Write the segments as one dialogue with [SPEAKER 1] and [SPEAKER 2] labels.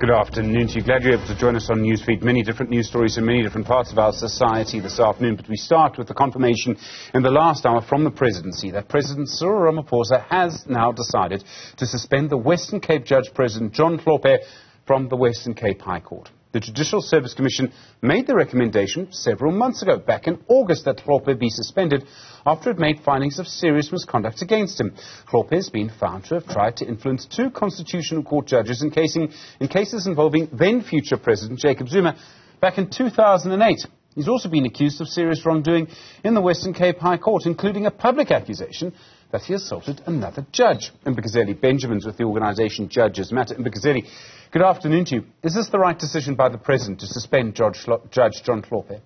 [SPEAKER 1] Good afternoon to you. Glad you're able to join us on Newsfeed. Many different news stories in many different parts of our society this afternoon. But we start with the confirmation in the last hour from the presidency that President Cyril Ramaphosa has now decided to suspend the Western Cape Judge President John Hlophe from the Western Cape High Court. The Judicial Service Commission made the recommendation several months ago, back in August, that Hlophe be suspended after it made findings of serious misconduct against him. Hlophe has been found to have tried to influence two Constitutional Court judges in, casing, in cases involving then future President Jacob Zuma back in 2008. He's also been accused of serious wrongdoing in the Western Cape High Court, including a public accusation that he assaulted another judge. Mbekezeli Benjamin's with the organisation Judges Matter. Mbekezeli, good afternoon to you. Is this the right decision by the President to suspend Judge, Judge John Hlophe?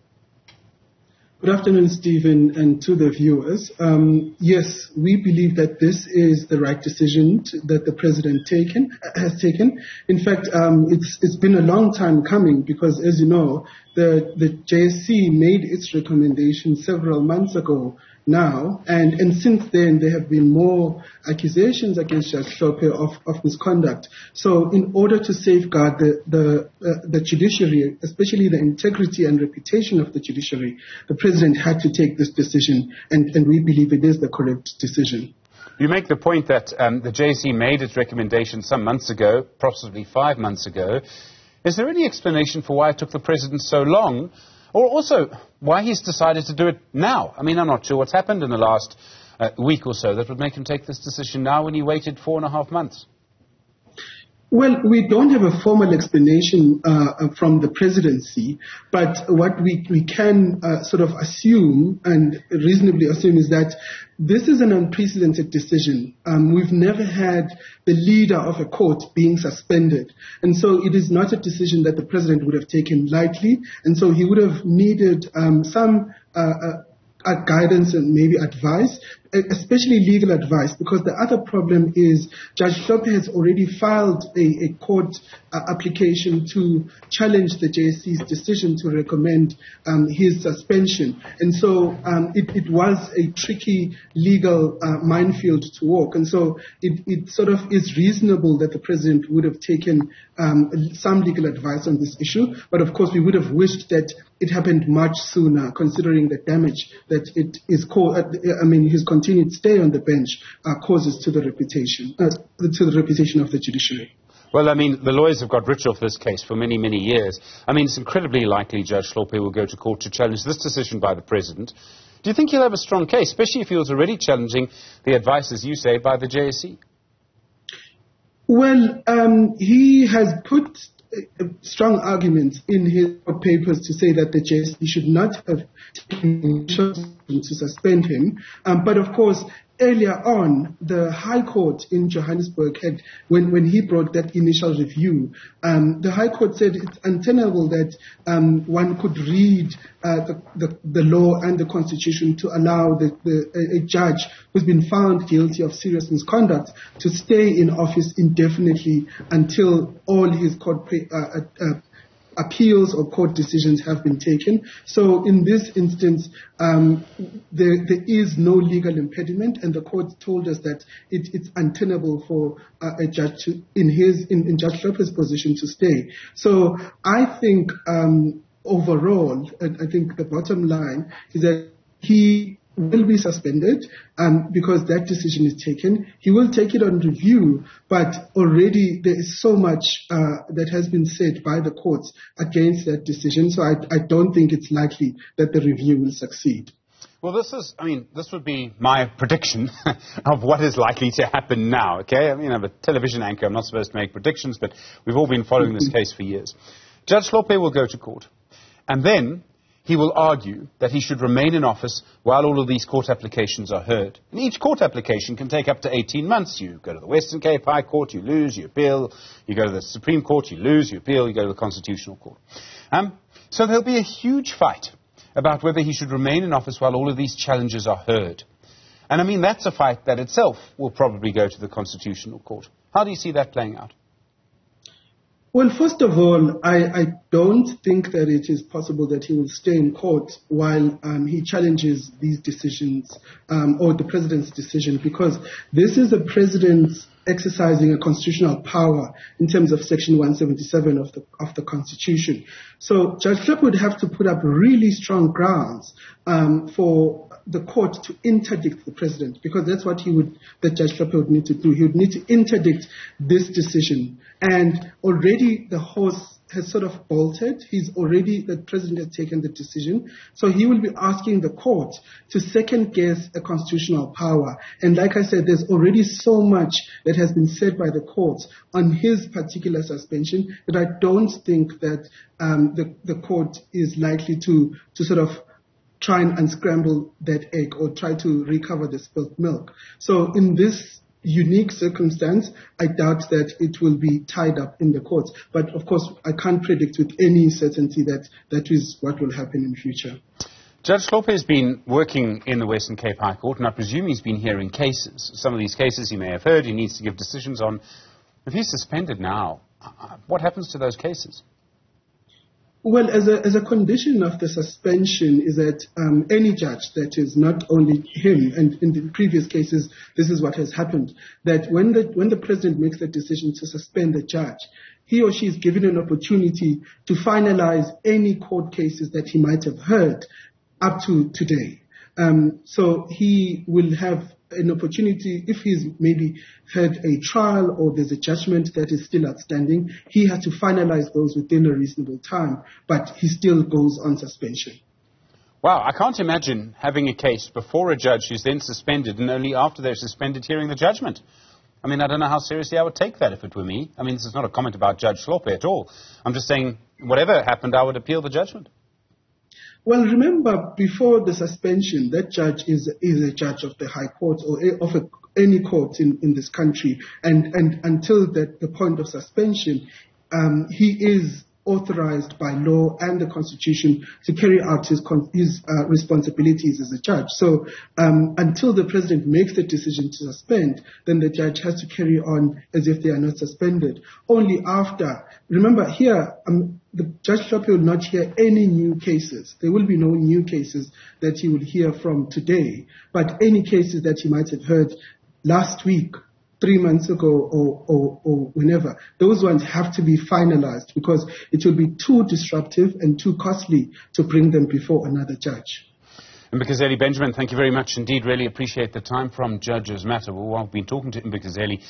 [SPEAKER 2] Good afternoon, Stephen, and to the viewers. Um, yes, we believe that this is the right decision to, that the president taken has taken. In fact, um, it's it's been a long time coming because, as you know, the the JSC made its recommendation several months ago now, and, and since then there have been more accusations against Judge Hlophe of, of misconduct. So in order to safeguard the, the, uh, the judiciary, especially the integrity and reputation of the judiciary, the president had to take this decision, and, and we believe it is the correct decision.
[SPEAKER 1] You make the point that um, the JC made its recommendation some months ago, possibly five months ago. Is there any explanation for why it took the president so long or also, why he's decided to do it now. I mean, I'm not sure what's happened in the last uh, week or so that would make him take this decision now when he waited four and a half months.
[SPEAKER 2] Well, we don't have a formal explanation uh, from the presidency, but what we, we can uh, sort of assume and reasonably assume is that this is an unprecedented decision. Um, we've never had the leader of a court being suspended. And so it is not a decision that the president would have taken lightly. And so he would have needed um, some uh, uh guidance and maybe advice, especially legal advice, because the other problem is Judge Hlophe has already filed a, a court uh, application to challenge the JSC's decision to recommend um, his suspension. And so um, it, it, was a tricky legal uh, minefield to walk. And so it, it, sort of is reasonable that the president would have taken um, some legal advice on this issue. But of course, we would have wished that it happened much sooner, considering the damage that it is caused. Uh, I mean, his continued stay on the bench uh, causes to the reputation, uh, to the reputation of the judiciary.
[SPEAKER 1] Well, I mean, the lawyers have got rich off this case for many, many years. I mean, it's incredibly likely Judge Hlophe will go to court to challenge this decision by the President. Do you think he'll have a strong case, especially if he was already challenging the advice, as you say, by the JSC?
[SPEAKER 2] Well, um, he has put strong arguments in his papers to say that the JSC should not have taken to suspend him. Um, but of course, earlier on, the High Court in Johannesburg had, when, when he brought that initial review, um, the High Court said it's untenable that um, one could read uh, the, the, the, law and the Constitution to allow the, the, a judge who's been found guilty of serious misconduct to stay in office indefinitely until all his court uh, uh, uh appeals or court decisions have been taken. So in this instance, um, there, there is no legal impediment, and the court told us that it, it's untenable for uh, a judge to, in his in, in Judge Hlophe's position to stay. So I think um, overall, I think the bottom line is that he will be suspended um, because that decision is taken. He will take it on review, but already there is so much uh, that has been said by the courts against that decision. So I, I don't think it's likely that the review will succeed.
[SPEAKER 1] Well, this is, I mean, this would be my prediction of what is likely to happen now, okay? I mean, I'm a television anchor. I'm not supposed to make predictions, but we've all been following this case for years. Judge Hlophe will go to court. And then he will argue that he should remain in office while all of these court applications are heard. And each court application can take up to 18 months. You go to the Western Cape High Court, you lose, you appeal. You go to the Supreme Court, you lose, you appeal. You go to the Constitutional Court. Um, so there'll be a huge fight about whether he should remain in office while all of these challenges are heard. And I mean, that's a fight that itself will probably go to the Constitutional Court. How do you see that playing out?
[SPEAKER 2] Well, first of all, I, I, don't think that it is possible that he will stay in court while um, he challenges these decisions um, or the president's decision because this is the president's exercising a constitutional power in terms of Section 177 of the of the Constitution. So Judge Hlophe would have to put up really strong grounds um, for the court to interdict the president because that's what he would, that Judge Hlophe would need to do. He would need to interdict this decision. And already the horse has sort of bolted. He's already, the president has taken the decision. So he will be asking the court to second guess a constitutional power. And like I said, there's already so much that has been said by the courts on his particular suspension that I don't think that um, the, the court is likely to, to sort of try and unscramble that egg or try to recover the spilt milk. So in this unique circumstance, I doubt that it will be tied up in the courts. But of course, I can't predict with any certainty that that is what will happen in future.
[SPEAKER 1] Judge Hlophe has been working in the Western Cape High Court, and I presume he's been hearing cases. Some of these cases he may have heard, he needs to give decisions on. If he's suspended now, uh, what happens to those cases?
[SPEAKER 2] Well, as a, as a condition of the suspension is that um, any judge, that is not only him, and in the previous cases, this is what has happened, that when the, when the president makes the decision to suspend the judge, he or she is given an opportunity to finalize any court cases that he might have heard up to today. Um, so he will have an opportunity, if he's maybe had a trial or there's a judgment that is still outstanding, he has to finalize those within a reasonable time, but he still goes on suspension.
[SPEAKER 1] Wow, I can't imagine having a case before a judge who's then suspended and only after they're suspended hearing the judgment. I mean, I don't know how seriously I would take that if it were me. I mean, this is not a comment about Judge Hlophe at all. I'm just saying, whatever happened, I would appeal the judgment.
[SPEAKER 2] Well, remember, before the suspension, that judge is, is a judge of the High Court or of a, any court in, in this country. And, and until the, the point of suspension, um, he is authorized by law and the constitution to carry out his, his uh, responsibilities as a judge. So um, until the president makes the decision to suspend, then the judge has to carry on as if they are not suspended. Only after, remember here, um, the Judge Hlophe will not hear any new cases. There will be no new cases that he will hear from today, but any cases that he might have heard last week three months ago or, or, or whenever, those ones have to be finalized because it would be too disruptive and too costly to bring them before another judge.
[SPEAKER 1] And Mbekezeli Benjamin, thank you very much indeed. Really appreciate the time from Judges Matter. Well, I've been talking to Mbekezeli.